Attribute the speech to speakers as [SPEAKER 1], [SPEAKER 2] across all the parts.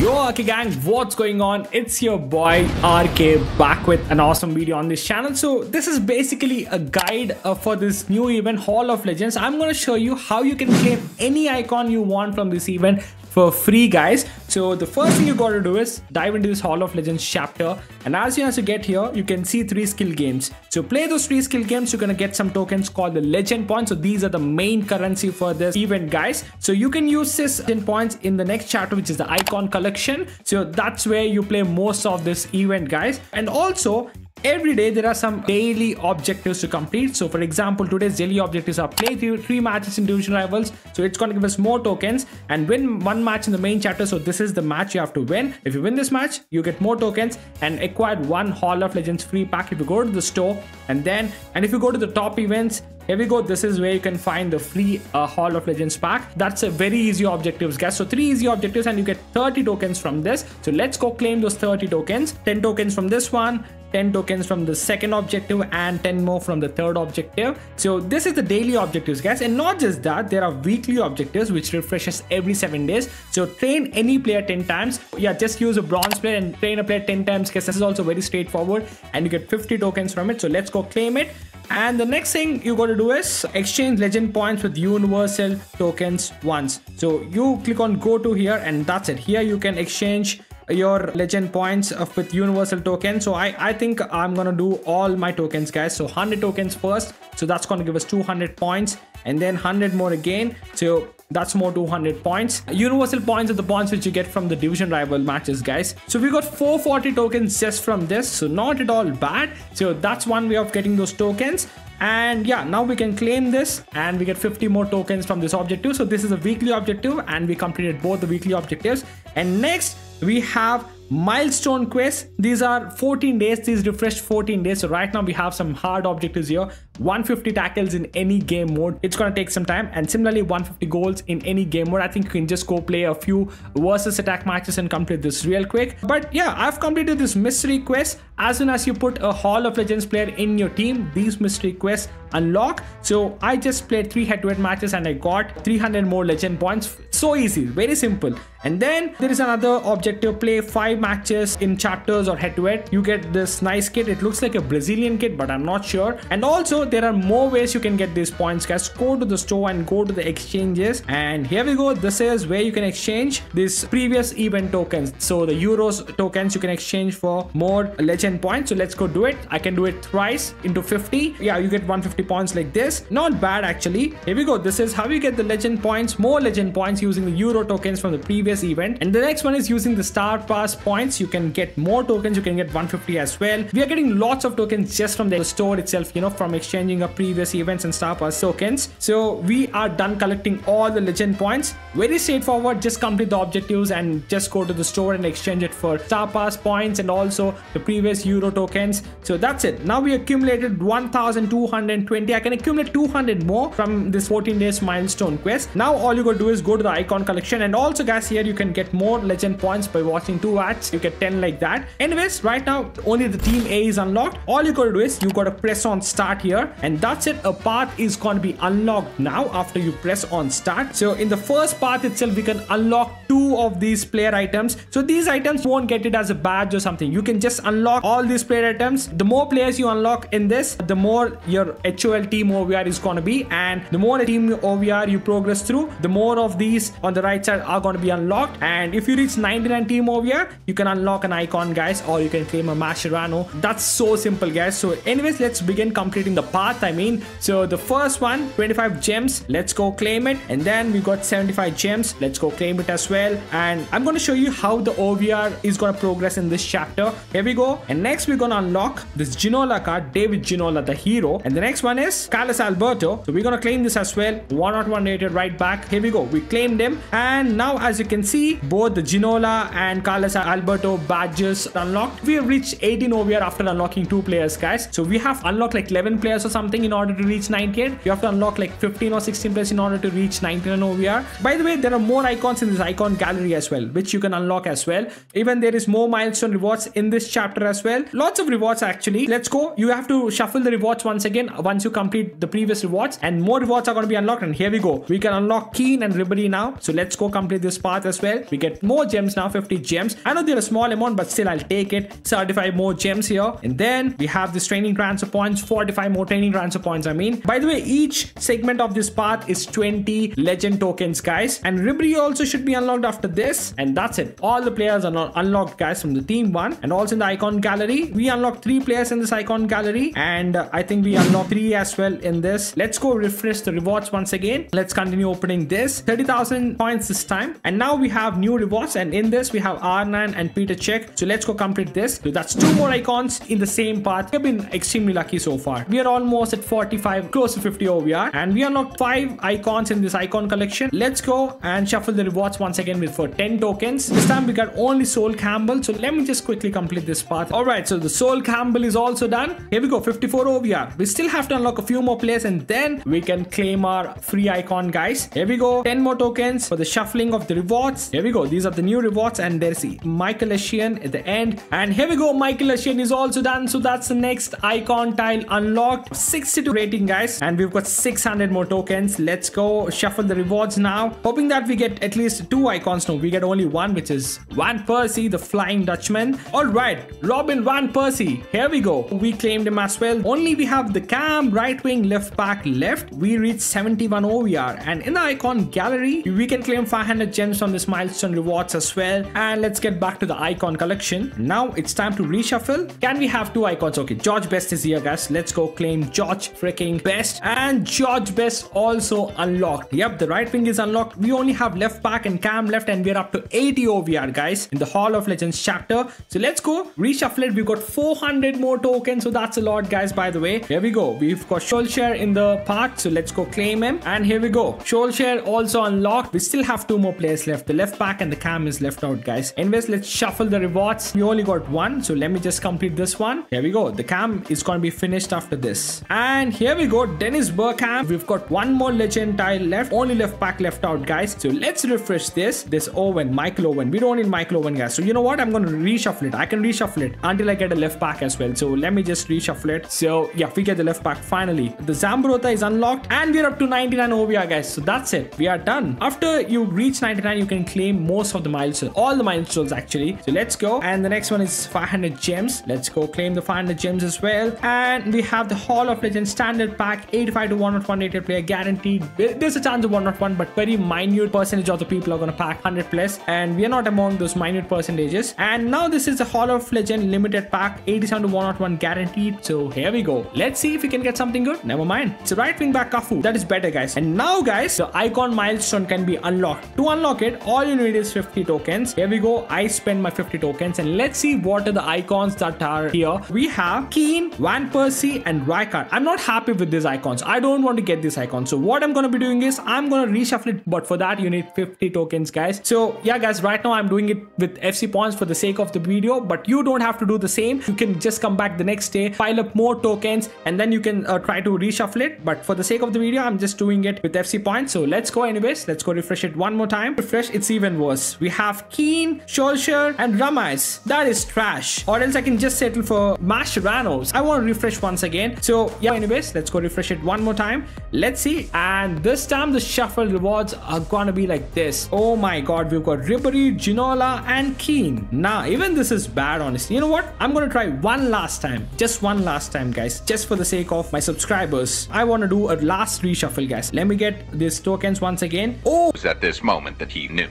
[SPEAKER 1] Yo, RK gang, what's going on? It's your boy RK back with an awesome video on this channel. So this is basically a guide uh, for this new event, Hall of Legends. I'm going to show you how you can claim any icon you want from this event for free guys. So the first thing you got to do is dive into this hall of legends chapter. And as soon as you get here you can see three skill games. So play those three skill games. You're gonna get some tokens called the legend points. So these are the main currency for this event guys. So you can use this legend points in the next chapter which is the icon collection. So that's where you play most of this event guys. And also Every day there are some daily objectives to complete. So for example, today's daily objectives are play three, three matches in division rivals. So it's going to give us more tokens and win one match in the main chapter. So this is the match you have to win. If you win this match, you get more tokens and acquire one Hall of Legends free pack if you go to the store. And then, and if you go to the top events, here we go. This is where you can find the free uh, Hall of Legends pack. That's a very easy objectives, guys. So three easy objectives and you get 30 tokens from this. So let's go claim those 30 tokens. 10 tokens from this one, 10 tokens from the second objective and 10 more from the third objective so this is the daily objectives guys and not just that there are weekly objectives which refreshes every seven days so train any player 10 times yeah just use a bronze player and train a player 10 times because this is also very straightforward and you get 50 tokens from it so let's go claim it and the next thing you got to do is exchange legend points with universal tokens once. So you click on go to here and that's it. Here you can exchange your legend points with universal tokens so i i think i'm gonna do all my tokens guys so 100 tokens first so that's gonna give us 200 points and then 100 more again so that's more 200 points. Universal points are the points which you get from the division rival matches guys. So we got 440 tokens just from this so not at all bad. So that's one way of getting those tokens. And yeah now we can claim this and we get 50 more tokens from this objective. So this is a weekly objective and we completed both the weekly objectives. And next we have milestone quests. These are 14 days. These refreshed 14 days. So right now we have some hard objectives here 150 tackles in any game mode it's gonna take some time. And similarly 150 goals in any game mode i think you can just go play a few versus attack matches and complete this real quick. But yeah i've completed this mystery quest. As soon as you put a hall of legends player in your team these mystery quests unlock. So i just played three head-to-head -head matches and i got 300 more legend points. So easy very simple. And then there is another objective play five matches in chapters or head-to-head. -head. you get this nice kit. It looks like a brazilian kit but i'm not sure. And also there are more ways you can get these points guys. Go to the store and go to the exchanges. And here we go. This is where you can exchange these previous event tokens. So the euros tokens you can exchange for more legend points. So let's go do it. I can do it thrice into 50 yeah you get 150 points like this. Not bad actually. Here we go. This is how you get the legend points more legend points using the euro tokens from the previous event. And the next one is using the Star Pass points. You can get more tokens. You can get 150 as well. We are getting lots of tokens just from the store itself, you know, from exchanging our previous events and Star Pass tokens. So we are done collecting all the legend points. Very straightforward. Just complete the objectives and just go to the store and exchange it for Star Pass points and also the previous Euro tokens. So that's it. Now we accumulated 1220. I can accumulate 200 more from this 14 days milestone quest. Now all you gotta do is go to the icon collection and also guys here you can get more legend points by watching two ads you get 10 like that anyways right now only the team a is unlocked all you gotta do is you gotta press on start here and that's it. A path is gonna be unlocked now after you press on start. So in the first path itself we can unlock two of these player items. So these items won't get it as a badge or something. You can just unlock all these player items. The more players you unlock in this the more your HOL team OVR is gonna be. And the more team OVR you progress through the more of these on the right side are gonna be unlocked. And if you reach 99 team here you can unlock an icon guys or you can claim a Mascherano. That's so simple guys. So anyways let's begin completing the path I mean. So the first one 25 gems let's go claim it. And then we got 75 gems let's go claim it as well. And I'm going to show you how the OVR is going to progress in this chapter. Here we go. And next we're going to unlock this Ginola card David Ginola the hero. And the next one is Carlos Alberto. So we're going to claim this as well. 101 rated right back. Here we go. We claimed him. And now as you can see both the Ginola and Carlos Alberto badges unlocked. We have reached 18 OVR after unlocking two players, guys. So we have unlocked like 11 players or something in order to reach 98. You have to unlock like 15 or 16 players in order to reach 99 OVR. By the way, there are more icons in this icon gallery as well, which you can unlock as well. Even there is more milestone rewards in this chapter as well. Lots of rewards actually. Let's go. You have to shuffle the rewards once again uh, once you complete the previous rewards and more rewards are going to be unlocked. And here we go. We can unlock Keane and Ribery now. So let's go complete this path as well. We get more gems now, 50 gems. I know they're a small amount, but still I'll take it. 35 more gems here. And then we have this training transfer points, 45 more training transfer points. I mean, by the way, each segment of this path is 20 legend tokens, guys. And Ribery also should be unlocked after this. And that's it. All the players are not unlocked, guys, from the team one. And also in the icon gallery, we unlocked three players in this icon gallery. And uh, I think we unlocked three as well in this. Let's go refresh the rewards once again. Let's continue opening this. 30,000 points this time. And now we have new rewards. And in this, we have R9 and Petr Cech. So let's go complete this. So that's two more icons in the same path. We've been extremely lucky so far. We are almost at 45, close to 50 OVR. And we unlocked five icons in this icon collection. Let's go and shuffle the rewards once again with for 10 tokens. This time we got only Sol Campbell. So let me just quickly complete this path. All right, so the Sol Campbell is also done. Here we go, 54 OVR. We still have to unlock a few more players and then we can claim our free icon, guys. Here we go, 10 more tokens for the shuffling of the rewards. Here we go, these are the new rewards and there's Michael Essien at the end. And here we go, Michael Essien is also done. So that's the next icon tile unlocked. 62 rating, guys. And we've got 600 more tokens. Let's go shuffle the rewards now. Hoping that we get at least two icons. No, we get only one, which is Van Persie, the Flying Dutchman. All right, Robin Van Persie. Here we go. We claimed him as well. Only we have the cam, right wing, left back, left. We reached 71 OVR. And in the icon gallery, we can claim 500 gems on this milestone rewards as well. And let's get back to the icon collection. Now it's time to reshuffle. Can we have two icons? Okay, George Best is here, guys. Let's go claim George freaking Best. And George Best also unlocked. Yep, the right wing is unlocked. We only have left back and cam left and we're up to 80 OVR, guys, in the Hall of Legends chapter. So let's go reshuffle it. We've got 400 more tokens. So that's a lot, guys, by the way. Here we go. We've got Solskjaer in the path. So let's go claim him. And here we go. Solskjaer also unlocked. We still have two more players left. The left back and the cam is left out, guys. Anyways, let's shuffle the rewards. We only got one. So let me just complete this one. Here we go. The cam is going to be finished after this. And here we go. Dennis Bergkamp. We've got one more legend tile left. Only left back left out, guys. So let's refresh this. This Owen, Michael Owen. We don't need Michael Owen, guys. So you know what? I'm going to reshuffle it. I can reshuffle it until I get a left back as well. So let me just reshuffle it. So yeah, we get the left back finally. The Zambrotta is unlocked and we're up to 99 OVR, guys. So that's it. We are done. After you reach 99, you can claim most of the milestones. All the milestones, actually. So let's go. And the next one is 500 gems. Let's go claim the 500 gems as well. And we have the Hall of Legends standard pack, 85 to 101 rated player guaranteed. There's a chance of 101, but very minute percentage of the people are going to pack 100. And we are not among those minute percentages. And now this is the Hall of Legend limited pack, 87 to 101 guaranteed. So here we go. Let's see if we can get something good. Never mind. It's a right wing back Cafu. That is better, guys. And now, guys, the icon milestone can be unlocked. To unlock it, all you need is 50 tokens. Here we go. I spend my 50 tokens and let's see what are the icons that are here. We have Keane, Van Persie, and Rijkaard. I'm not happy with these icons. I don't want to get these icons. So what I'm going to be doing is I'm going to reshuffle it. But for that, you need 50 tokens, guys. So yeah, guys, right now I'm doing it with FC points for the sake of the video, but you don't have to do the same. You can just come back the next day, pile up more tokens, and then you can uh, try to reshuffle it. But for the sake of the video, I'm just doing it with FC points. So let's go anyways. Let's go refresh it one more time. Refresh, it's even worse. We have Keane, Solskjaer, and Ramais. That is trash. Or else I can just settle for Mascherano's. I want to refresh once again. So yeah, anyways, let's go refresh it one more time. Let's see. And this time the shuffle rewards are gonna be like this. Oh my god, we've got Ribery, Ginola, and Keane. Now, even this is bad, honestly. You know what? I'm gonna try one last time. Just one last time, guys. Just for the sake of my subscribers. I want to do a last reshuffle, guys. Let me get these tokens once again. Oh,
[SPEAKER 2] It was at this moment that he knew.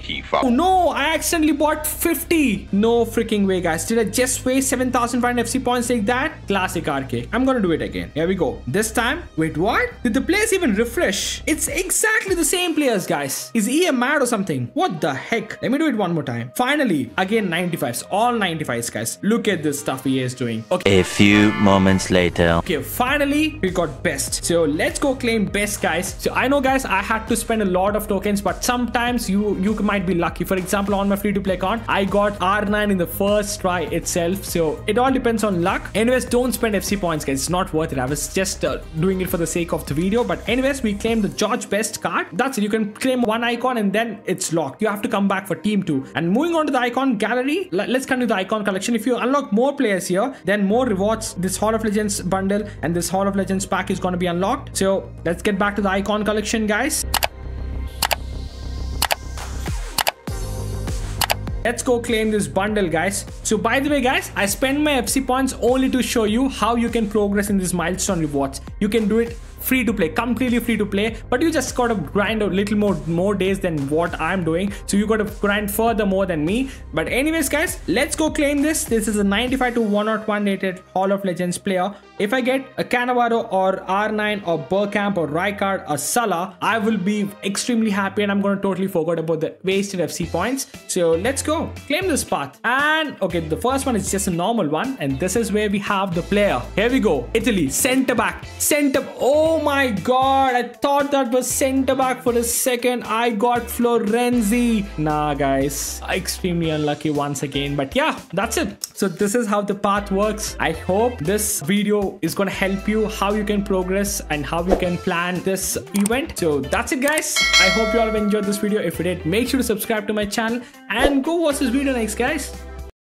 [SPEAKER 2] He
[SPEAKER 1] Oh no, I accidentally bought 50. No freaking way, guys. Did I just waste 7,500 FC points like that? Classic RK. I'm gonna do it again. Here we go. This time, wait, what? Did the players even refresh? It's exactly the same players, guys. Is EM mad or something? What the heck? Let me do it one more time. Finally, again 95s. All 95s, guys. Look at this stuff he is doing. Okay.
[SPEAKER 3] A few moments later.
[SPEAKER 1] Okay, finally we got best. So let's go claim best, guys. So I know, guys, I had to spend a lot of tokens, but sometimes you you might be lucky. For example, on my free to play account, I got R9 in the first try itself. So it all depends on luck. Anyways, don't spend FC points, guys. It's not worth it. I was just uh, doing it for the sake of the video. But anyways, we claim the George Best card. That's it. You can claim one icon and then it's locked. You have to come back for team two. And moving on to the icon gallery, let's continue the icon collection. If you unlock more players here, then more rewards. This Hall of Legends bundle and this Hall of Legends pack is going to be unlocked. So let's get back to the icon collection, guys. Let's go claim this bundle guys. So by the way guys, I spend my FC points only to show you how you can progress in these milestone rewards. You can do it free to play completely free to play but you just gotta grind a little more more days than what i'm doing so you gotta grind further more than me but anyways guys let's go claim this this is a 95 to 101 rated hall of legends player if I get a Cannavaro or R9 or Bergkamp or Rijkaard or Salah, I will be extremely happy and I'm to totally forget about the wasted FC points. So let's go. Claim this path. And okay, the first one is just a normal one. And this is where we have the player. Here we go. Italy, center back. Center. Oh, Oh my god. I thought that was center back for a second. I got Florenzi. Nah, guys. Extremely unlucky once again. But yeah, that's it. So this is how the path works. I hope this video is going to help you how you can progress and how you can plan this event. So that's it guys. I hope you all have enjoyed this video. If you did, make sure to subscribe to my channel and go watch this video next guys.